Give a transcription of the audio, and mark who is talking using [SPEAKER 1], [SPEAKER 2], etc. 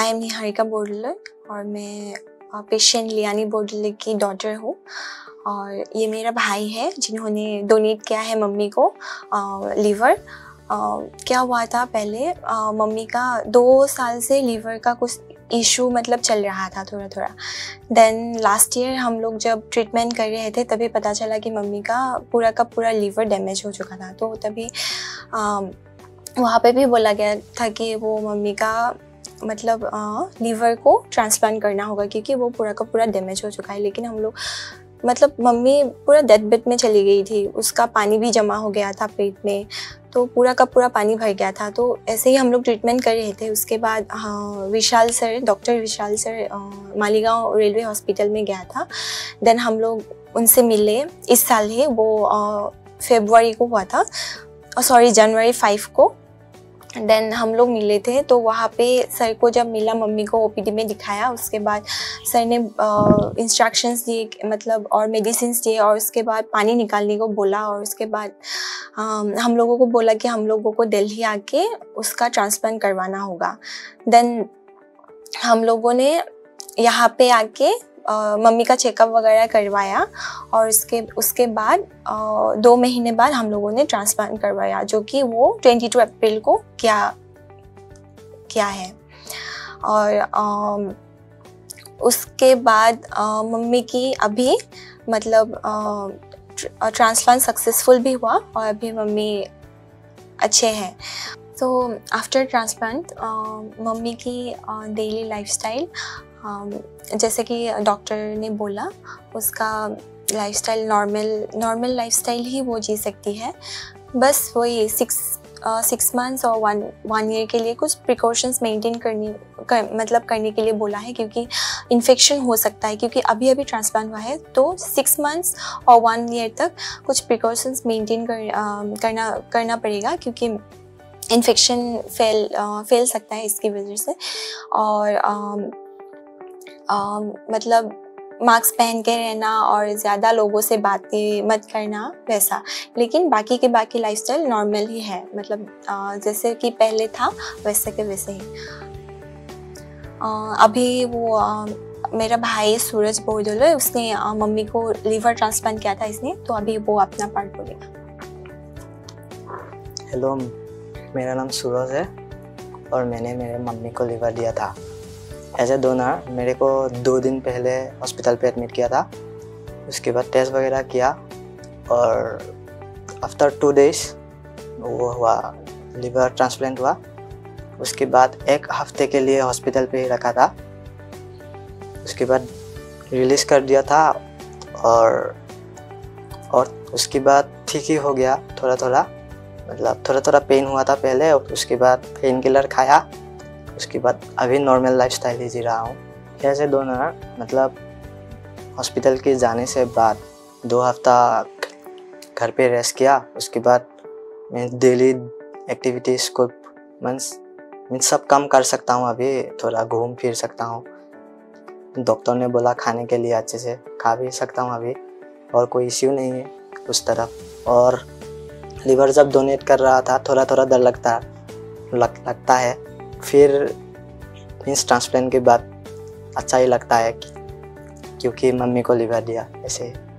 [SPEAKER 1] I am Niharika बोडले और मैं patient लियानी बोडले की डॉटर हूँ। और ये मेरा भाई है, जिन्होंने डोनेट किया है मम्मी को लीवर क्या हुआ था पहले? मम्मी का दो साल से लीवर का कुछ इशू मतलब चल रहा था थोड़ा थोड़ा देन लास्ट ईयर हम लोग जब ट्रीटमेंट कर रहे थे, तभी पता चला कि मम्मी का पूरा का पूरा लीवर डैमेज हो चुका था। तो तभी वहाँ पे भी बोला गया था कि वो मम्मी का मतलब लीवर को ट्रांसप्लांट करना होगा क्योंकि वो पूरा का पूरा डैमेज हो चुका है। लेकिन हम लोग मतलब मम्मी पूरा डेथ बेड में चली गई थी। उसका पानी भी जमा हो गया था पेट में। तो पूरा का पूरा पानी भर गया था। तो ऐसे ही हम लोग ट्रीटमेंट कर रहे थे। उसके बाद हाँ Vishal sir doctor Vishal sir Maligaon railway hospital में गया था। देन हम लोग उनसे मिले। इस साल ही वो फेबररी को हुआ था। सॉरी जनवरी फाइव को। देन हम लोग मिले थे तो वहाँ पे सर को जब मिला मम्मी को ओपीडी में दिखाया उसके बाद सर ने इंस्ट्रक्शंस दिए मतलब और मेडिसिन दिए और उसके बाद पानी निकालने को बोला और उसके बाद आ, हम लोगों को बोला कि हम लोगों को दिल्ली आके उसका ट्रांसप्लांट करवाना होगा। देन हम लोगों ने यहाँ पे आके मम्मी का चेकअप वगैरह करवाया और उसके उसके बाद दो महीने बाद हम लोगों ने ट्रांसप्लांट करवाया जो कि वो ट्वेंटी टू अप्रैल को क्या क्या है। और आ, उसके बाद आ, मम्मी की अभी मतलब ट्रांसप्लांट सक्सेसफुल भी हुआ और अभी मम्मी अच्छे हैं। तो आफ्टर ट्रांसप्लांट मम्मी की डेली लाइफस्टाइल जैसे कि डॉक्टर ने बोला उसका लाइफस्टाइल नॉर्मल नॉर्मल लाइफस्टाइल ही वो जी सकती है। बस वही सिक्स सिक्स मंथ्स और वन वन ईयर के लिए कुछ प्रिकॉशंस मेंटेन करनी कर, मतलब करने के लिए बोला है क्योंकि इन्फेक्शन हो सकता है क्योंकि अभी अभी ट्रांसप्लांट हुआ है। तो सिक्स मंथ्स और वन ईयर तक कुछ प्रिकॉशंस मेंटेन कर, करना करना पड़ेगा क्योंकि इन्फेक्शन फैल फैल सकता है इसकी वजह से। और आ, मतलब मास्क पहन के रहना और ज़्यादा लोगों से बातें मत करना, वैसा। लेकिन बाकी के बाकी लाइफस्टाइल नॉर्मल ही है। मतलब जैसे कि पहले था, वैसे के वैसे ही। अभी वो मेरा भाई सूरज बोर्दोले उसने मम्मी को लीवर ट्रांसप्लांट किया था इसने तो अभी वो अपना पार्ट बोलेगा।
[SPEAKER 2] हेलो मेरा नाम सूरज है और मैंने मेरे मम्मी को लीवर दिया था। एज ए डोनर मेरे को दो दिन पहले हॉस्पिटल पे एडमिट किया था। उसके बाद टेस्ट वगैरह किया और आफ्टर टू डेज़ वो हुआ लिवर ट्रांसप्लांट हुआ। उसके बाद एक हफ़्ते के लिए हॉस्पिटल पे ही रखा था। उसके बाद रिलीज़ कर दिया था और और उसके बाद ठीक ही हो गया थोड़ा थोड़ा मतलब थोड़ा थोड़ा पेन हुआ था पहले, उसके बाद पेन किलर खाया। उसके बाद अभी नॉर्मल लाइफ स्टाइल ही जी रहा हूँ। ऐसे दोनों मतलब हॉस्पिटल के जाने से बाद दो हफ़्ता घर पे रेस्ट किया उसके बाद मैं डेली एक्टिविटीज़ को मीन्स मीन्स सब काम कर सकता हूँ अभी थोड़ा घूम फिर सकता हूँ। डॉक्टर ने बोला खाने के लिए अच्छे से खा भी सकता हूँ अभी और कोई इश्यू नहीं है उस तरफ़। और लीवर जब डोनेट कर रहा था थोड़ा थोड़ा डर लगता लग, लगता है। फिर मीन्स ट्रांसप्लांट के बाद अच्छा ही लगता है क्योंकि मम्मी को लिवर दिया, ऐसे।